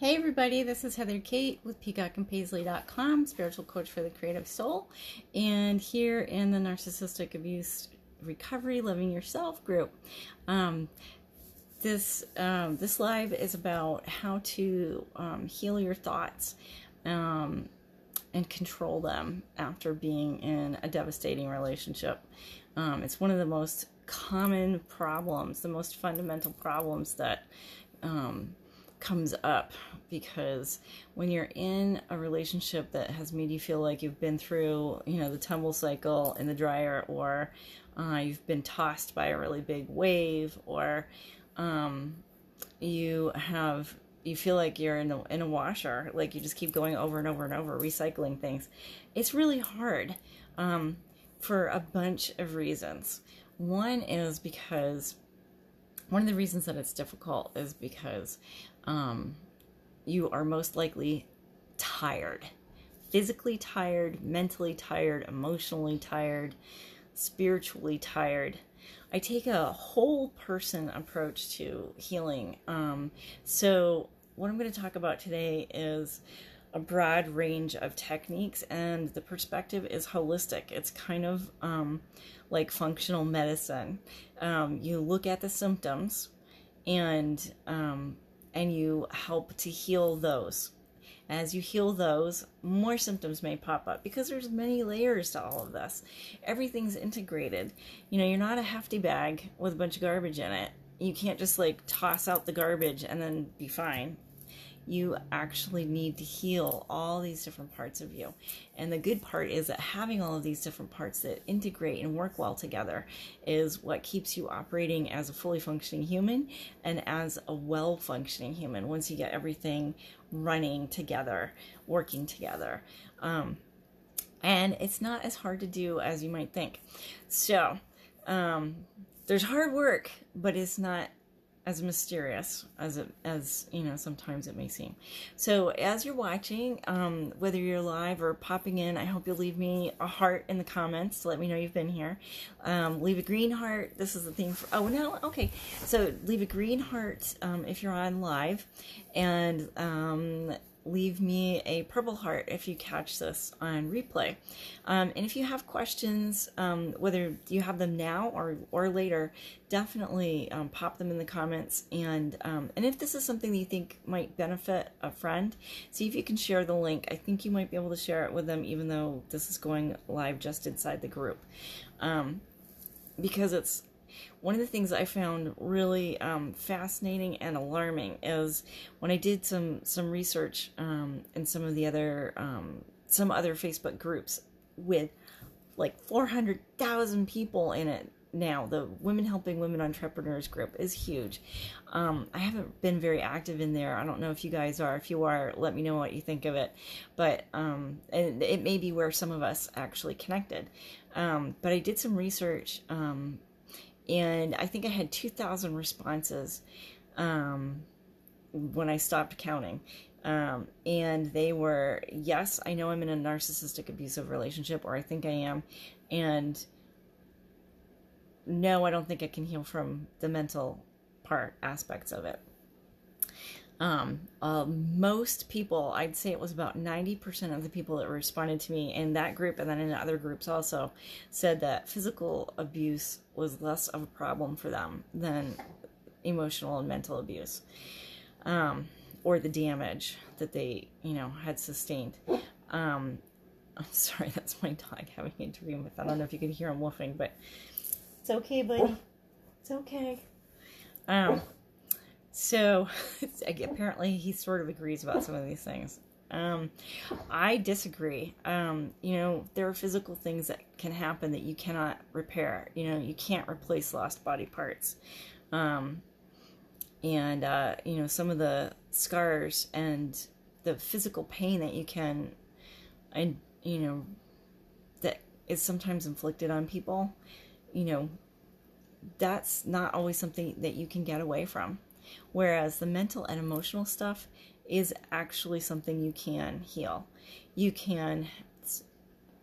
Hey everybody, this is Heather Cate with peacockandpaisley.com, spiritual coach for the creative soul. And here in the Narcissistic Abuse Recovery Loving Yourself group. Um, this um, this live is about how to um, heal your thoughts um, and control them after being in a devastating relationship. Um, it's one of the most common problems, the most fundamental problems that um, comes up because when you're in a relationship that has made you feel like you've been through, you know, the tumble cycle in the dryer, or uh, you've been tossed by a really big wave, or um, you have you feel like you're in a, in a washer, like you just keep going over and over and over, recycling things. It's really hard um, for a bunch of reasons. One is because one of the reasons that it's difficult is because um, you are most likely tired physically tired, mentally tired, emotionally tired, spiritually tired. I take a whole person approach to healing. Um, so, what I'm going to talk about today is a broad range of techniques, and the perspective is holistic. It's kind of um, like functional medicine. Um, you look at the symptoms and um, and you help to heal those. As you heal those, more symptoms may pop up because there's many layers to all of this. Everything's integrated. You know, you're not a hefty bag with a bunch of garbage in it. You can't just like toss out the garbage and then be fine you actually need to heal all these different parts of you. And the good part is that having all of these different parts that integrate and work well together is what keeps you operating as a fully functioning human and as a well functioning human once you get everything running together, working together. Um, and it's not as hard to do as you might think. So, um, there's hard work, but it's not as mysterious as it as you know sometimes it may seem. So as you're watching um, whether you're live or popping in i hope you'll leave me a heart in the comments let me know you've been here. Um, leave a green heart. This is the theme for oh no okay. So leave a green heart um, if you're on live. And um, leave me a purple heart if you catch this on replay. Um, and if you have questions, um, whether you have them now or, or later, definitely um, pop them in the comments. And, um, and if this is something that you think might benefit a friend, see if you can share the link. I think you might be able to share it with them, even though this is going live just inside the group. Um, because it's one of the things I found really um, fascinating and alarming is when I did some some research um, in some of the other um, some other Facebook groups with like 400,000 people in it now. The Women Helping Women Entrepreneurs group is huge. Um, I haven't been very active in there. I don't know if you guys are. If you are, let me know what you think of it. But um, and it may be where some of us actually connected. Um, but I did some research um, and I think I had 2,000 responses um, when I stopped counting. Um, and they were, yes, I know I'm in a narcissistic abusive relationship, or I think I am, and no, I don't think I can heal from the mental part aspects of it. Um, uh, most people, I'd say it was about 90% of the people that responded to me in that group and then in other groups also said that physical abuse was less of a problem for them than emotional and mental abuse um, or the damage that they, you know, had sustained. Um, I'm sorry, that's my dog having a dream with. I don't know if you can hear him woofing, but it's okay, buddy. It's okay. Um, so apparently he sort of agrees about some of these things. Um, I disagree. Um, you know, there are physical things that can happen that you cannot repair. You know, you can't replace lost body parts. Um, and, uh, you know, some of the scars and the physical pain that you can, and, you know, that is sometimes inflicted on people, you know, that's not always something that you can get away from. Whereas the mental and emotional stuff is actually something you can heal. You can,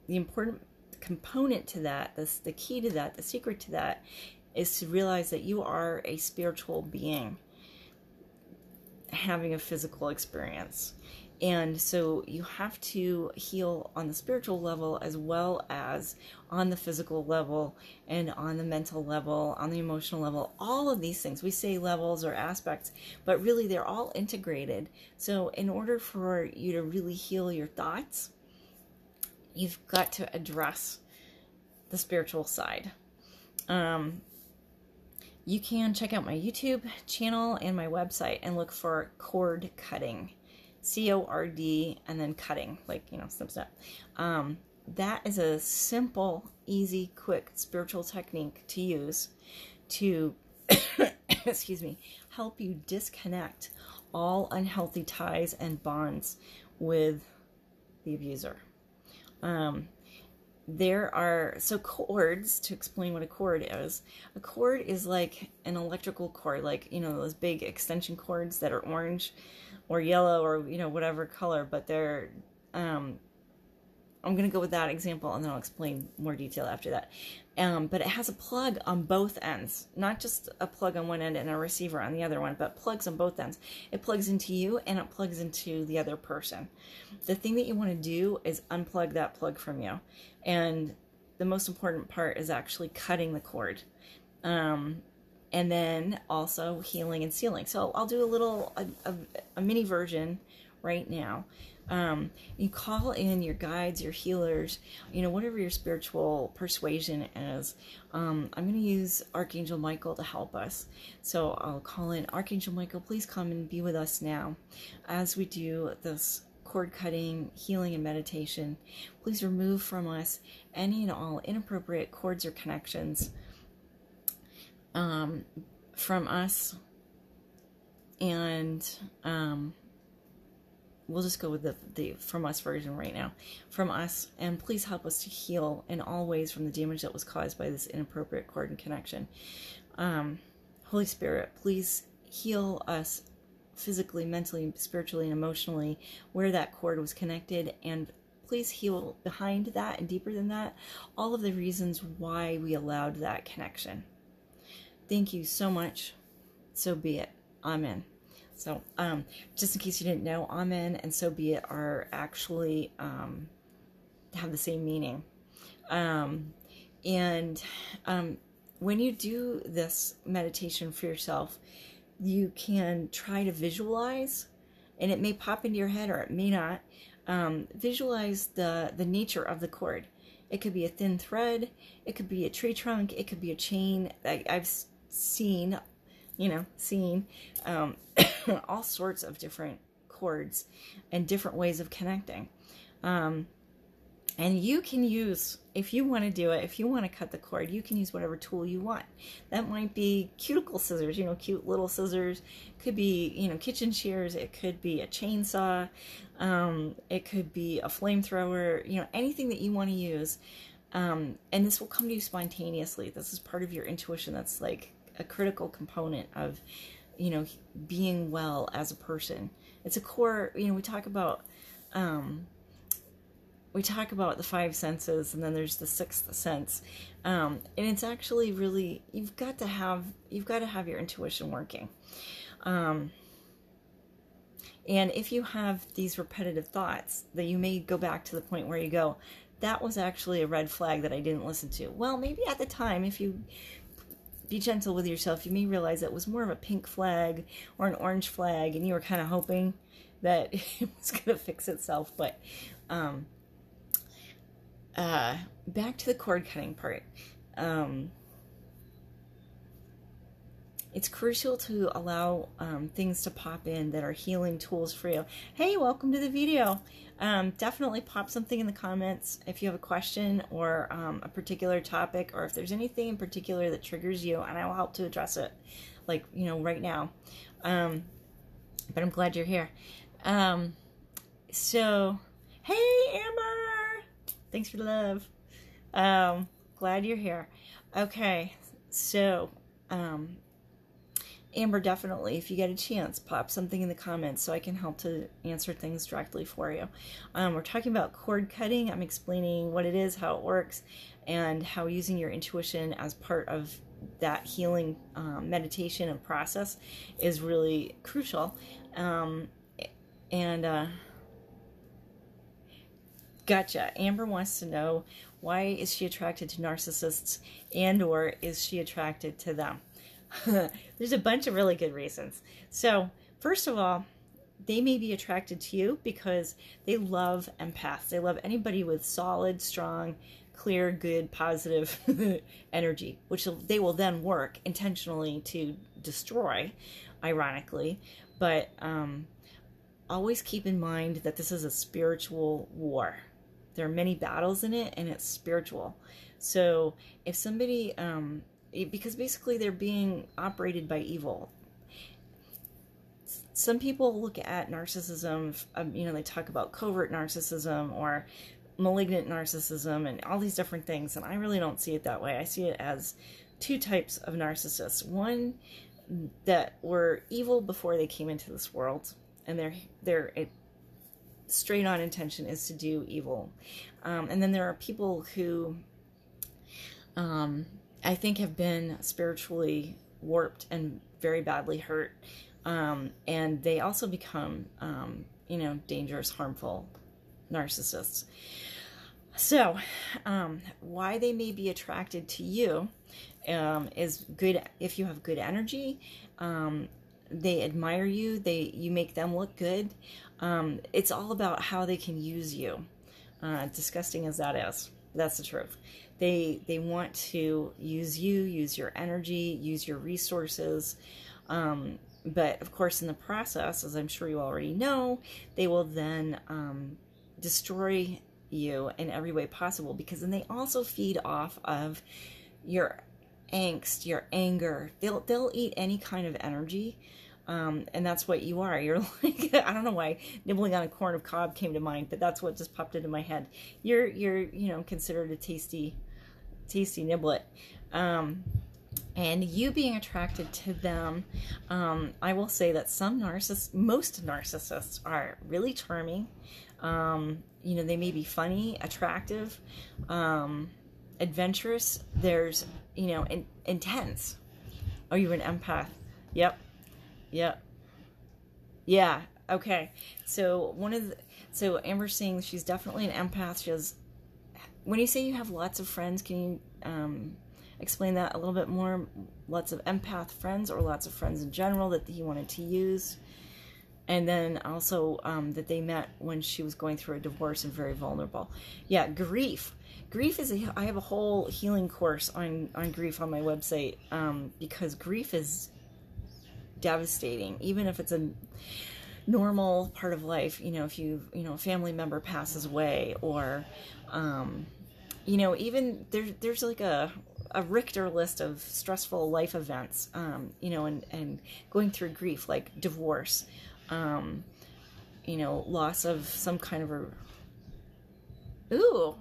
the important component to that, the, the key to that, the secret to that is to realize that you are a spiritual being. having a physical experience. And so you have to heal on the spiritual level as well as on the physical level and on the mental level, on the emotional level, all of these things. We say levels or aspects, but really they're all integrated. So, in order for you to really heal your thoughts, you've got to address the spiritual side. Um, you can check out my YouTube channel and my website and look for cord cutting. C O R D and then cutting, like, you know, snip, snip. Um, that is a simple, easy, quick spiritual technique to use to, excuse me, help you disconnect all unhealthy ties and bonds with the abuser. Um, there are so cords to explain what a cord is a cord is like an electrical cord like you know those big extension cords that are orange or yellow or you know whatever color but they're um i'm going to go with that example and then i'll explain more detail after that. Um, but it has a plug on both ends not just a plug on one end and a receiver on the other one but plugs on both ends. It plugs into you and it plugs into the other person. The thing that you want to do is unplug that plug from you. And the most important part is actually cutting the cord. Um, and then also healing and sealing. So i'll do a little a, a, a mini version right now. Um, you call in your guides your healers you know whatever your spiritual persuasion is. Um, i'm going to use archangel michael to help us. So i'll call in archangel michael please come and be with us now as we do this cord cutting, healing, and meditation. Please remove from us any and all inappropriate cords or connections um, from us. And um, we'll just go with the, the from us version right now. From us, and please help us to heal in all ways from the damage that was caused by this inappropriate cord and connection. Um, Holy Spirit, please heal us physically, mentally, spiritually, and emotionally where that cord was connected. And please heal behind that and deeper than that all of the reasons why we allowed that connection. Thank you so much. So be it. Amen. So, um, just in case you didn't know, Amen and so be it are actually um, have the same meaning. Um, and um, when you do this meditation for yourself, you can try to visualize, and it may pop into your head or it may not. Um, visualize the the nature of the cord. It could be a thin thread. It could be a tree trunk. It could be a chain. I, I've seen, you know, seen um, all sorts of different cords and different ways of connecting. Um, and you can use, if you want to do it, if you want to cut the cord, you can use whatever tool you want. That might be cuticle scissors, you know, cute little scissors. Could be, you know, kitchen shears. It could be a chainsaw. Um, it could be a flamethrower, you know, anything that you want to use. Um, and this will come to you spontaneously. This is part of your intuition. That's like a critical component of, you know, being well as a person. It's a core, you know, we talk about, um, we talk about the five senses and then there's the sixth sense. Um, and it's actually really you've got to have you've got to have your intuition working. Um, and if you have these repetitive thoughts that you may go back to the point where you go that was actually a red flag that i didn't listen to. Well maybe at the time if you be gentle with yourself you may realize it was more of a pink flag or an orange flag and you were kind of hoping that it was going to fix itself but um, uh, back to the cord cutting part. Um, it's crucial to allow um, things to pop in that are healing tools for you. Hey, welcome to the video. Um, definitely pop something in the comments if you have a question or um, a particular topic or if there's anything in particular that triggers you and I will help to address it like, you know, right now. Um, but I'm glad you're here. Um, so, hey, Amber! Thanks for the love. Um, glad you're here. Okay, so um, Amber, definitely, if you get a chance, pop something in the comments so I can help to answer things directly for you. Um, we're talking about cord cutting. I'm explaining what it is, how it works, and how using your intuition as part of that healing um, meditation and process is really crucial. Um, and uh, gotcha. Amber wants to know why is she attracted to narcissists and or is she attracted to them? There's a bunch of really good reasons. So, first of all, they may be attracted to you because they love empaths. They love anybody with solid, strong, clear, good, positive energy, which they will then work intentionally to destroy, ironically. But um, always keep in mind that this is a spiritual war. There are many battles in it, and it's spiritual. So if somebody, um, because basically they're being operated by evil, some people look at narcissism, um, you know, they talk about covert narcissism or malignant narcissism and all these different things. And I really don't see it that way. I see it as two types of narcissists. One that were evil before they came into this world, and their their straight on intention is to do evil. Um, and then there are people who um, I think have been spiritually warped and very badly hurt um, and they also become, um, you know, dangerous, harmful narcissists. So, um, why they may be attracted to you um, is good if you have good energy. Um, they admire you. They you make them look good. Um, it's all about how they can use you. Uh, disgusting as that is, that's the truth. They they want to use you, use your energy, use your resources. Um, but of course, in the process, as I'm sure you already know, they will then um, destroy you in every way possible because then they also feed off of your angst, your anger. They'll they'll eat any kind of energy. Um, and that's what you are. You're like I don't know why nibbling on a corn of cob came to mind, but that's what just popped into my head. You're you're you know considered a tasty, tasty niblet. Um, and you being attracted to them um, i will say that some narcissists most narcissists are really charming. Um, you know they may be funny attractive um, adventurous. There's you know in, intense. Are you an empath? Yep. Yep. Yeah. Okay. So one of the so amber's saying she's definitely an empath. She has when you say you have lots of friends can you um, explain that a little bit more. Lots of empath friends or lots of friends in general that he wanted to use. And then also um, that they met when she was going through a divorce and very vulnerable. Yeah, grief. Grief is a, I have a whole healing course on, on grief on my website um, because grief is devastating, even if it's a normal part of life. You know, if you, you know, a family member passes away or, um, you know, even there, there's like a a Richter list of stressful life events, um, you know, and, and going through grief like divorce, um, you know, loss of some kind of a ooh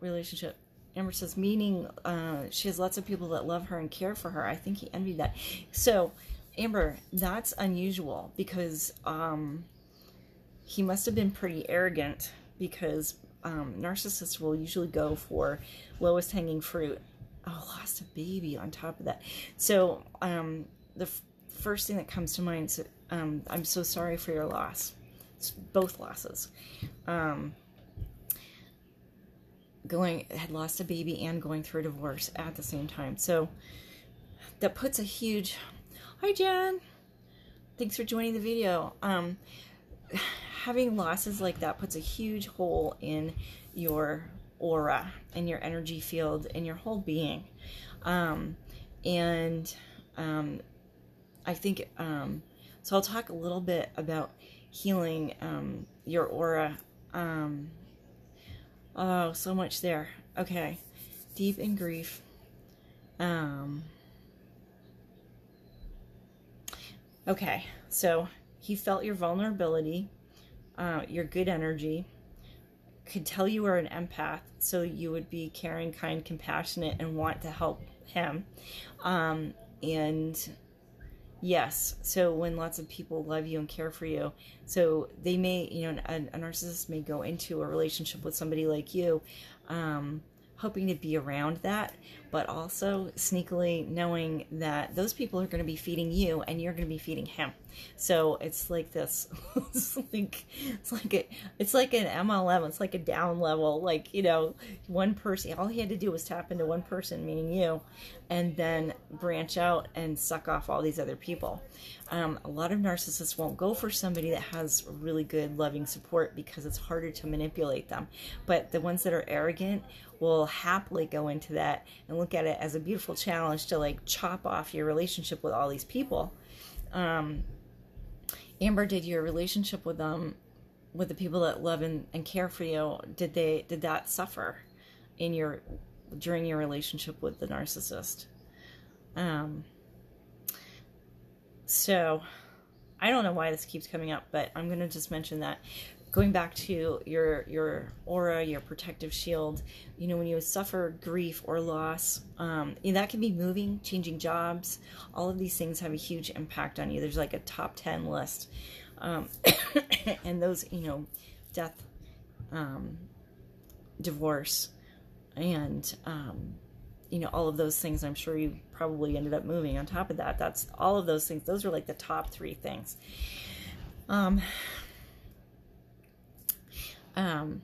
relationship. Amber says, meaning uh, she has lots of people that love her and care for her. I think he envied that. So, Amber, that's unusual because um, he must have been pretty arrogant because um, narcissists will usually go for lowest hanging fruit oh, lost a baby on top of that. So um, the f- first thing that comes to mind is um, I'm so sorry for your loss. It's both losses. Um, going had lost a baby and going through a divorce at the same time. So that puts a huge. Hi, Jen. Thanks for joining the video. Having losses like that puts a huge hole in your aura and your energy field and your whole being. Um, and um, I think, um, so I'll talk a little bit about healing um, your aura. Um, oh, so much there. Okay. Deep in grief. Um, okay. So he felt your vulnerability, uh, your good energy could tell you were an empath, so you would be caring, kind, compassionate, and want to help him. Um, and yes, so when lots of people love you and care for you, so they may, you know, a, a narcissist may go into a relationship with somebody like you, um, hoping to be around that, but also sneakily knowing that those people are going to be feeding you and you're going to be feeding him. So it's like this. it's like it's like a, it's like an MLM. It's like a down level. Like you know, one person. All he had to do was tap into one person, meaning you, and then branch out and suck off all these other people. Um, a lot of narcissists won't go for somebody that has really good, loving support because it's harder to manipulate them. But the ones that are arrogant will happily go into that and look at it as a beautiful challenge to like chop off your relationship with all these people. Um, Amber, did your relationship with them, with the people that love and, and care for you, did they did that suffer in your during your relationship with the narcissist? Um, so I don't know why this keeps coming up, but I'm going to just mention that going back to your your aura, your protective shield, you know, when you suffer grief or loss, um, that can be moving, changing jobs. All of these things have a huge impact on you. There's like a top ten list, um, and those, you know, death, um, divorce, and um, you know all of those things. I'm sure you probably ended up moving. On top of that, that's all of those things. Those are like the top three things. Um, um,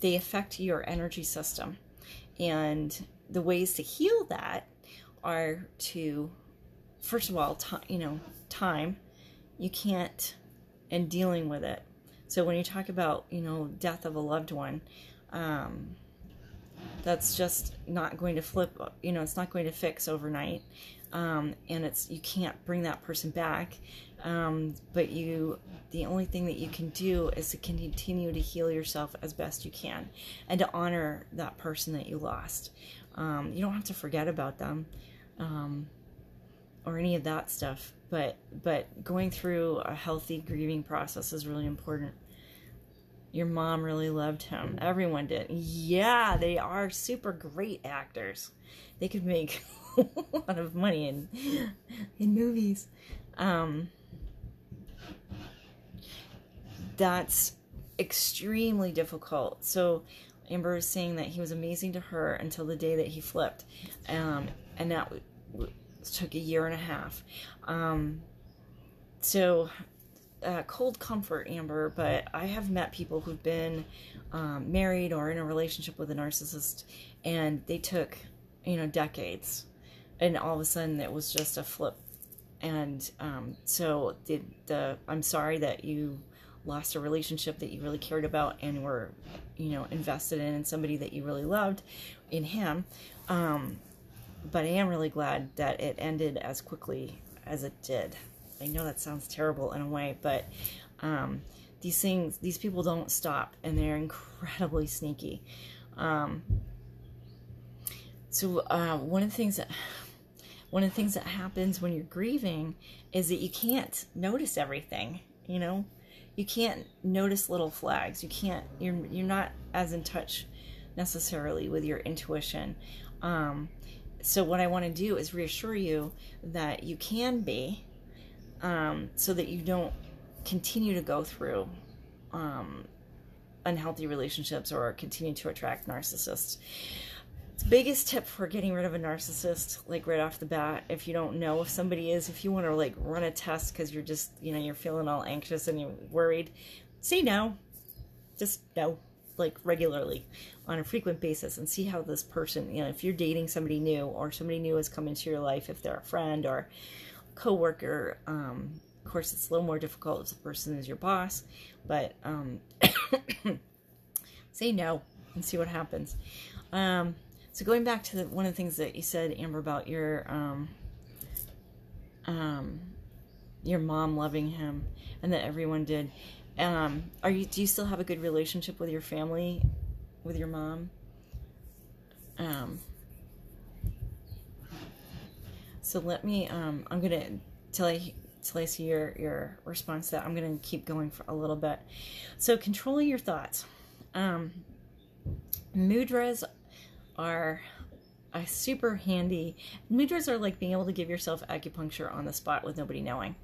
they affect your energy system. And the ways to heal that are to, first of all, t- you know, time. You can't, and dealing with it. So when you talk about, you know, death of a loved one, um, that's just not going to flip, you know, it's not going to fix overnight. Um, and it's, you can't bring that person back. Um, but you, the only thing that you can do is to continue to heal yourself as best you can and to honor that person that you lost. Um, you don't have to forget about them um, or any of that stuff, but but going through a healthy grieving process is really important. Your mom really loved him. Everyone did. Yeah, they are super great actors. They could make a lot of money in in movies. Um, that's extremely difficult. So Amber is saying that he was amazing to her until the day that he flipped, um, and that w- w- took a year and a half. Um, so uh, cold comfort, Amber. But I have met people who've been um, married or in a relationship with a narcissist, and they took you know decades, and all of a sudden it was just a flip. And um, so the, the I'm sorry that you lost a relationship that you really cared about and were, you know, invested in and somebody that you really loved in him. Um, but I am really glad that it ended as quickly as it did. I know that sounds terrible in a way, but um, these things, these people don't stop and they're incredibly sneaky. Um, so uh, one of the things that one of the things that happens when you're grieving is that you can't notice everything. You know, you can't notice little flags. You can't. You're you're not as in touch necessarily with your intuition. Um, so what I want to do is reassure you that you can be, um, so that you don't continue to go through um, unhealthy relationships or continue to attract narcissists biggest tip for getting rid of a narcissist like right off the bat if you don't know if somebody is if you want to like run a test because you're just you know you're feeling all anxious and you're worried say no. Just no like regularly on a frequent basis and see how this person you know if you're dating somebody new or somebody new has come into your life if they're a friend or coworker um, of course it's a little more difficult if the person is your boss but um, say no and see what happens. Um, so going back to the, one of the things that you said, Amber, about your um, um, your mom loving him, and that everyone did. Um, are you? Do you still have a good relationship with your family, with your mom? Um. So let me. Um, I'm gonna till I till I see your your response. To that I'm gonna keep going for a little bit. So controlling your thoughts. Um, mudras are a super handy. Mudras are like being able to give yourself acupuncture on the spot with nobody knowing.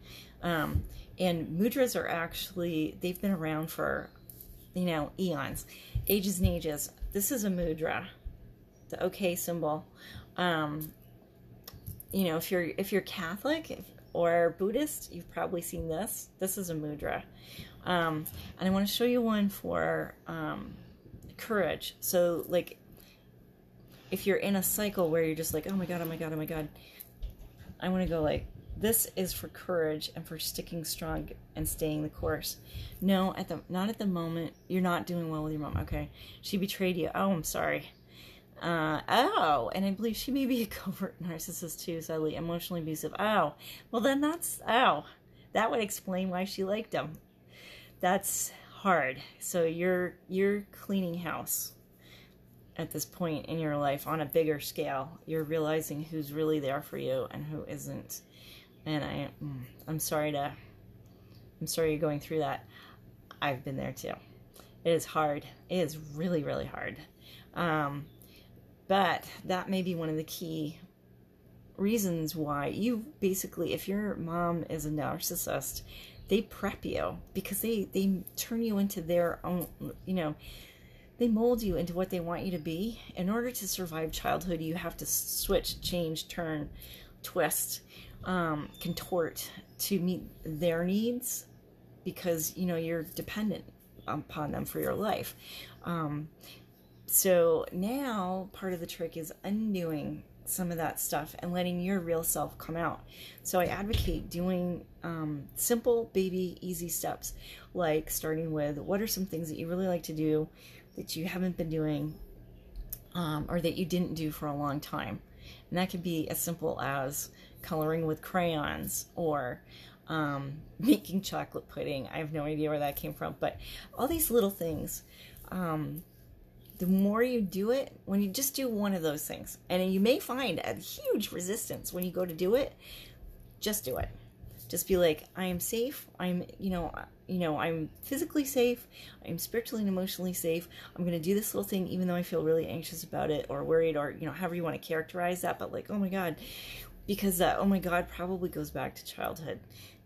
Um, and mudras are actually, they've been around for, you know, eons, ages and ages. This is a mudra. the OK symbol. Um, you know, if you're if you're Catholic or Buddhist, you've probably seen this. This is a mudra, um, and I want to show you one for um, courage. So, like, if you're in a cycle where you're just like, oh my god, oh my god, oh my god, I want to go like this is for courage and for sticking strong and staying the course. No, at the not at the moment. You're not doing well with your mom. Okay, she betrayed you. Oh, I'm sorry. Uh, oh, and I believe she may be a covert narcissist too, sadly, emotionally abusive. Oh, well then that's, oh, that would explain why she liked him. That's hard. So you're, you're cleaning house at this point in your life on a bigger scale. You're realizing who's really there for you and who isn't. And I, mm, I'm sorry to, I'm sorry you're going through that. I've been there too. It is hard. It is really, really hard. Um, but that may be one of the key reasons why you basically, if your mom is a narcissist, they prep you because they, they turn you into their own, you know, they mold you into what they want you to be. In order to survive childhood, you have to switch, change, turn, twist, um, contort to meet their needs because, you know, you're dependent upon them for your life. Um, so now part of the trick is undoing some of that stuff and letting your real self come out. So I advocate doing um, simple, baby, easy steps, like starting with what are some things that you really like to do that you haven't been doing um, or that you didn't do for a long time. And that could be as simple as coloring with crayons or um, making chocolate pudding. I have no idea where that came from, but all these little things. Um, the more you do it, when you just do one of those things, and you may find a huge resistance when you go to do it, just do it. Just be like, I am safe. I'm, you know, you know, I'm physically safe. I'm spiritually and emotionally safe. I'm going to do this little thing, even though I feel really anxious about it or worried or, you know, however you want to characterize that. But like, oh my God, because that, oh my God, probably goes back to childhood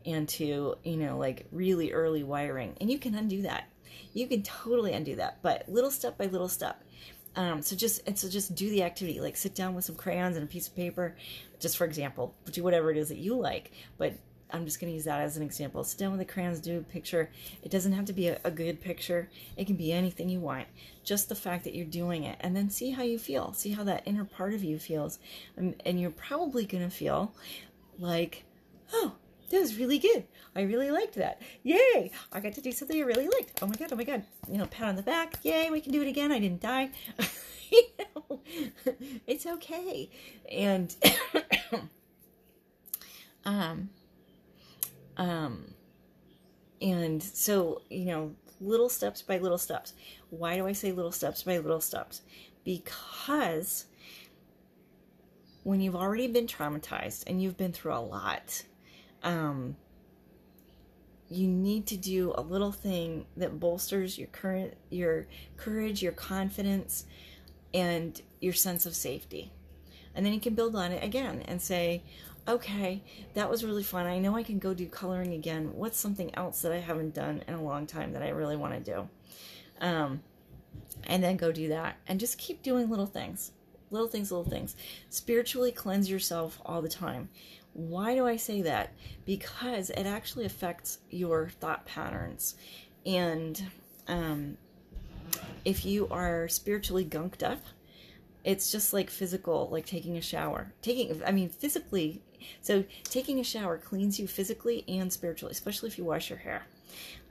and to, you know, like really early wiring. And you can undo that you can totally undo that, but little step by little step. Um, so just and so just do the activity, like sit down with some crayons and a piece of paper, just for example, do whatever it is that you like. But I'm just going to use that as an example. Sit down with the crayons, do a picture. It doesn't have to be a, a, good picture. It can be anything you want. Just the fact that you're doing it, and then see how you feel. See how that inner part of you feels, and, and you're probably going to feel like, oh, that was really good. I really liked that. Yay! I got to do something I really liked. Oh my god, oh my god. You know, pat on the back. Yay, we can do it again. I didn't die. you know, it's okay. And, um, um, and so, you know, little steps by little steps. Why do I say little steps by little steps? Because when you've already been traumatized and you've been through a lot, um, you need to do a little thing that bolsters your current your courage, your confidence, and your sense of safety. And then you can build on it again and say, okay, that was really fun. I know I can go do coloring again. What's something else that I haven't done in a long time that I really want to do? Um, and then go do that and just keep doing little things. Little things, little things. Spiritually cleanse yourself all the time. Why do I say that? Because it actually affects your thought patterns. And um, if you are spiritually gunked up, it's just like physical, like taking a shower. Taking, I mean, physically, so taking a shower cleans you physically and spiritually, especially if you wash your hair.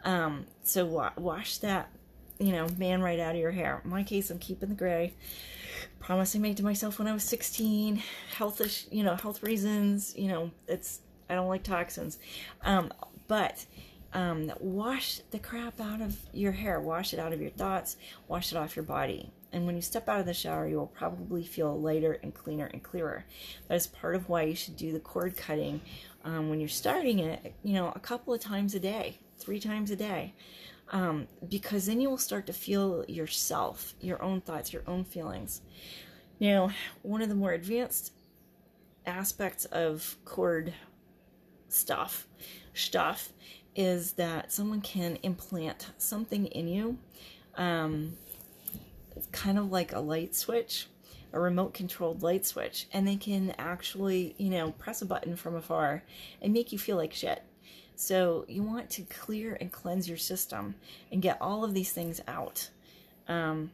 Um, so wa- wash that, you know, man right out of your hair. In my case, I'm keeping the gray promise I made to myself when I was 16, health, you know, health reasons, you know, it's, I don't like toxins. Um, but, um, wash the crap out of your hair, wash it out of your thoughts, wash it off your body. And when you step out of the shower, you will probably feel lighter and cleaner and clearer. That is part of why you should do the cord cutting um, when you're starting it, you know, a couple of times a day, three times a day um, because then you will start to feel yourself, your own thoughts, your own feelings. Now, one of the more advanced aspects of cord stuff, stuff, is that someone can implant something in you, um, kind of like a light switch, a remote controlled light switch and they can actually, you know, press a button from afar and make you feel like shit. So you want to clear and cleanse your system and get all of these things out. Um,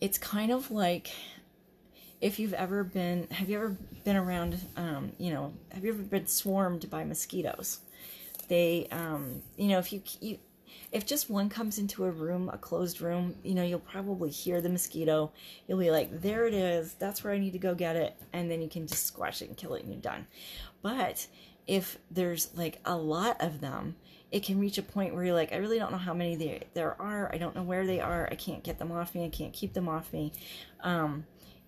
it's kind of like if you've ever been, have you ever been around, um, you know, have you ever been swarmed by mosquitoes? They, um, you know, if you, you, if just one comes into a room, a closed room, you know, you'll probably hear the mosquito. You'll be like, there it is. That's where I need to go get it. And then you can just squash it and kill it and you're done. But if there's like a lot of them, it can reach a point where you're like, I really don't know how many there, there are. I don't know where they are. I can't get them off me. I can't keep them off me. Um,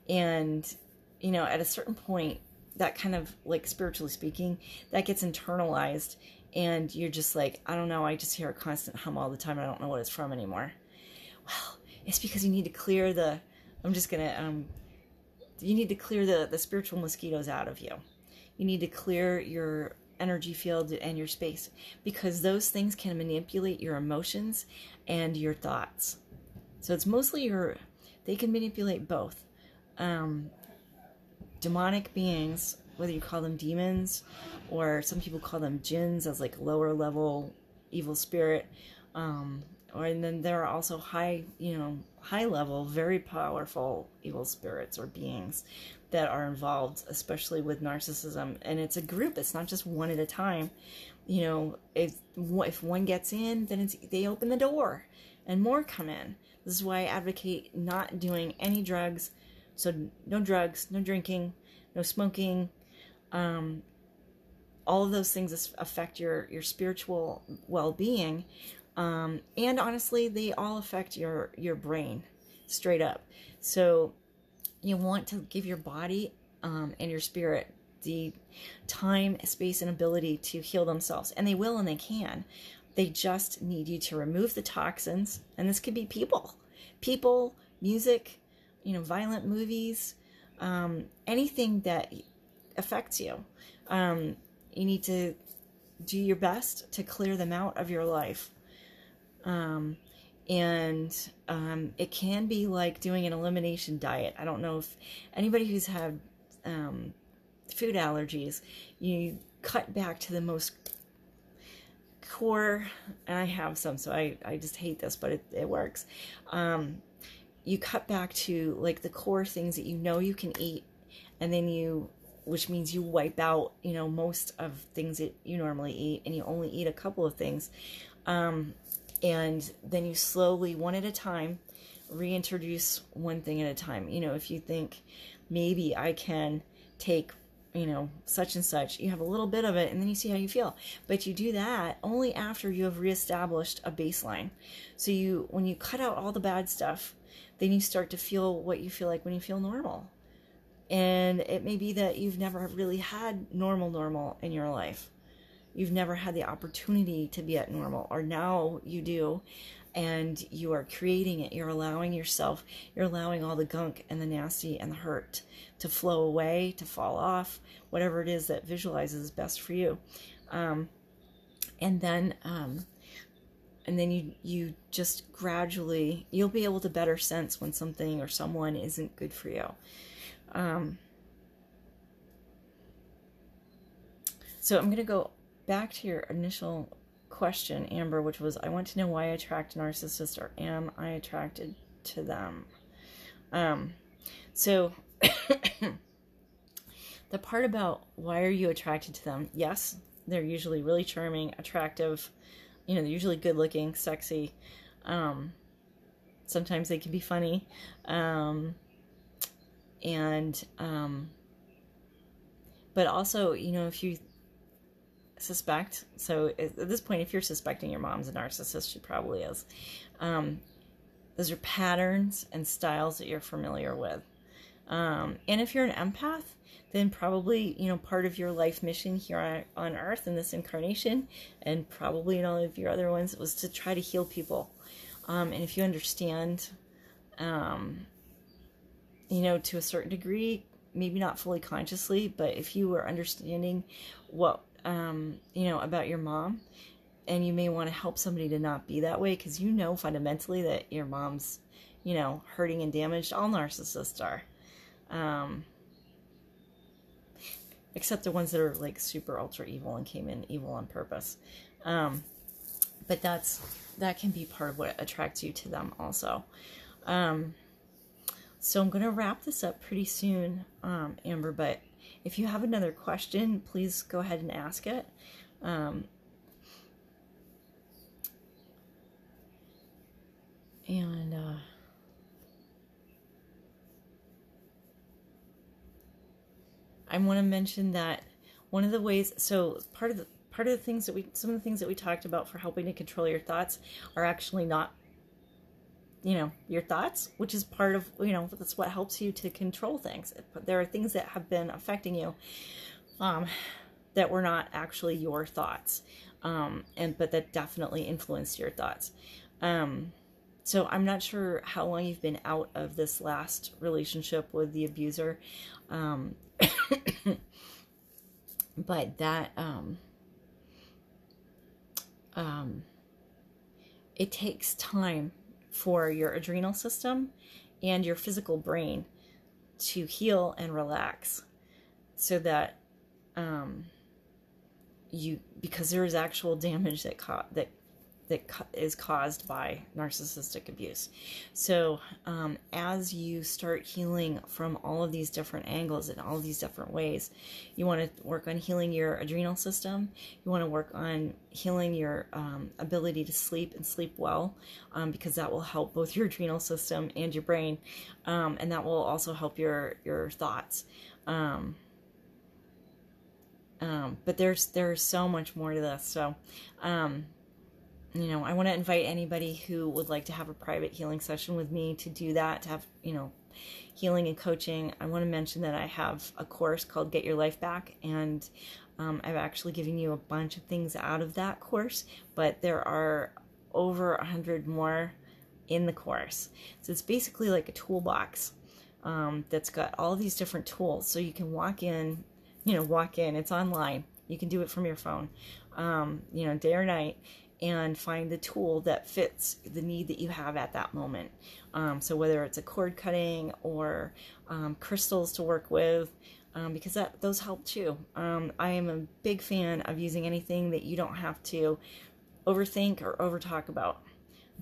and, you know, at a certain point, that kind of like spiritually speaking, that gets internalized. And you're just like, I don't know. I just hear a constant hum all the time. I don't know what it's from anymore. Well, it's because you need to clear the, I'm just going to, um, you need to clear the, the spiritual mosquitoes out of you. You need to clear your energy field and your space because those things can manipulate your emotions and your thoughts. So it's mostly your, they can manipulate both. Um, demonic beings, whether you call them demons or some people call them jinns as like lower level evil spirit, um, or and then there are also high, you know, high level, very powerful evil spirits or beings that are involved, especially with narcissism. And it's a group; it's not just one at a time. You know, if if one gets in, then it's they open the door, and more come in. This is why I advocate not doing any drugs. So no drugs, no drinking, no smoking. Um, all of those things affect your your spiritual well-being um, and honestly they all affect your your brain straight up so you want to give your body um, and your spirit the time, space, and ability to heal themselves. And they will and they can. They just need you to remove the toxins. And this could be people, people, music, you know, violent movies, um, anything that affects you. Um, you need to do your best to clear them out of your life. Um, and um, it can be like doing an elimination diet. I don't know if anybody who's had um, food allergies, you cut back to the most core, and I have some, so I, I just hate this, but it, it works. Um, you cut back to like the core things that you know you can eat, and then you which means you wipe out, you know, most of things that you normally eat and you only eat a couple of things. Um, and then you slowly, one at a time, reintroduce one thing at a time. You know, if you think maybe I can take, you know, such and such, you have a little bit of it and then you see how you feel. But you do that only after you have reestablished a baseline. So you, when you cut out all the bad stuff, then you start to feel what you feel like when you feel normal. And it may be that you've never really had normal, normal in your life you've never had the opportunity to be at normal, or now you do, and you are creating it. You're allowing yourself, you're allowing all the gunk and the nasty and the hurt to flow away, to fall off, whatever it is that visualizes best for you. Um, and then, um, and then you you just gradually you'll be able to better sense when something or someone isn't good for you. Um, so I'm gonna go back to your initial question, Amber, which was I want to know why I attract narcissists or am I attracted to them? Um, so the part about why are you attracted to them? Yes, they're usually really charming, attractive, you know, they're usually good looking, sexy. Um, sometimes they can be funny. Um, and, um, but also, you know, if you suspect. So at this point, if you're suspecting your mom's a narcissist, she probably is. Um, those are patterns and styles that you're familiar with. Um, and if you're an empath, then probably, you know, part of your life mission here on, on earth in this incarnation, and probably in all of your other ones, was to try to heal people. Um, and if you understand, um, you know, to a certain degree, maybe not fully consciously, but if you were understanding what um, you know, about your mom, and you may want to help somebody to not be that way because you know fundamentally that your mom's, you know, hurting and damaged. All narcissists are. Um, except the ones that are like super ultra evil and came in evil on purpose. Um, but that's that can be part of what attracts you to them also. Um, so I'm going to wrap this up pretty soon, um, Amber. But if you have another question, please go ahead and ask it. Um, and uh, I want to mention that one of the ways, so part of the part of the things that we, some of the things that we talked about for helping to control your thoughts are actually not, you know, your thoughts, which is part of, you know, that's what helps you to control things. There are things that have been affecting you, um, that were not actually your thoughts, um, and but that definitely influenced your thoughts. Um, so I'm not sure how long you've been out of this last relationship with the abuser. Um, but that um, um, it takes time for your adrenal system and your physical brain to heal and relax so that um, you because there is actual damage that co- that that is caused by narcissistic abuse. So, um, as you start healing from all of these different angles and all these different ways, you want to work on healing your adrenal system. You want to work on healing your um, ability to sleep and sleep well, um, because that will help both your adrenal system and your brain, um, and that will also help your your thoughts. Um, um, but there's there's so much more to this. So, um, you know, I want to invite anybody who would like to have a private healing session with me to do that, to have, you know, healing and coaching. I want to mention that I have a course called Get Your Life Back, and um, I've actually given you a bunch of things out of that course, but there are over a hundred more in the course. So it's basically like a toolbox um, that's got all these different tools. So you can walk in, you know, walk in, it's online. You can do it from your phone, um, you know, day or night and find the tool that fits the need that you have at that moment. Um, so whether it's a cord cutting or um, crystals to work with, um, because that those help too. Um, I am a big fan of using anything that you don't have to overthink or over talk about.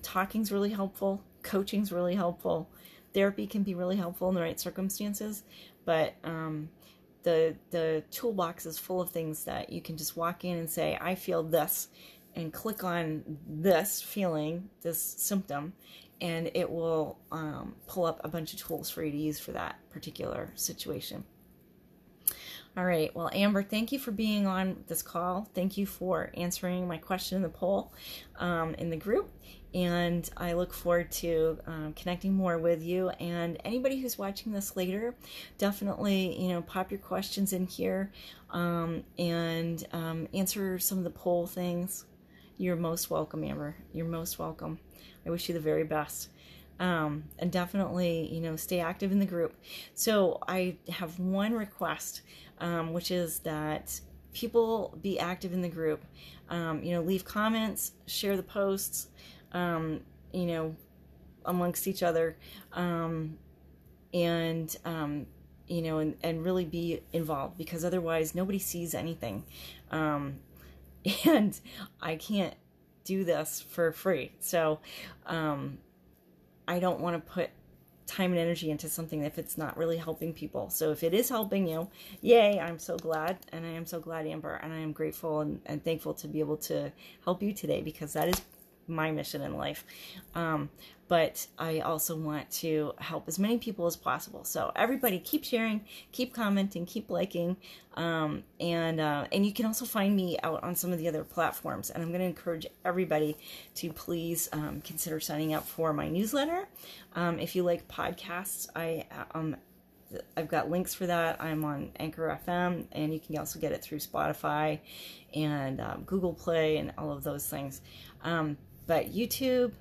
Talking's really helpful. Coaching's really helpful. Therapy can be really helpful in the right circumstances, but um, the the toolbox is full of things that you can just walk in and say, "I feel this," and click on this feeling, this symptom, and it will um, pull up a bunch of tools for you to use for that particular situation. All right. Well, Amber, thank you for being on this call. Thank you for answering my question in the poll um, in the group. And I look forward to um, connecting more with you. And anybody who's watching this later, definitely, you know, pop your questions in here um, and um, answer some of the poll things. You're most welcome, Amber. You're most welcome. I wish you the very best. Um, and definitely, you know, stay active in the group. So I have one request, um, which is that people be active in the group. Um, you know, leave comments, share the posts, um, you know, amongst each other, um, and um, you know, and, and really be involved because otherwise nobody sees anything. Um, and I can't do this for free. So um, I don't want to put time and energy into something if it's not really helping people. So if it is helping you, yay, I'm so glad. And I am so glad, Amber. And I am grateful and, and thankful to be able to help you today because that is my mission in life. Um, but I also want to help as many people as possible. So everybody, keep sharing, keep commenting, keep liking, um, and uh, and you can also find me out on some of the other platforms. And I'm going to encourage everybody to please um, consider signing up for my newsletter. Um, if you like podcasts, I um, I've got links for that. I'm on Anchor FM, and you can also get it through Spotify and um, Google Play and all of those things. Um, but YouTube,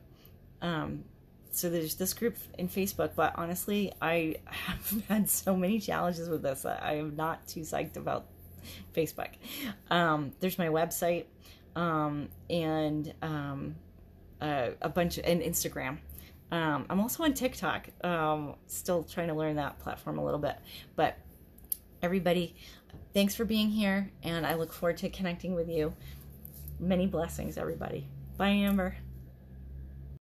um, so there's this group in Facebook, but honestly, I have had so many challenges with this. I am not too psyched about Facebook. Um, there's my website um, and um, uh, a bunch of, and Instagram. Um, I'm also on TikTok. Um, still trying to learn that platform a little bit. But everybody, thanks for being here, and I look forward to connecting with you. Many blessings, everybody. Bye, Amber.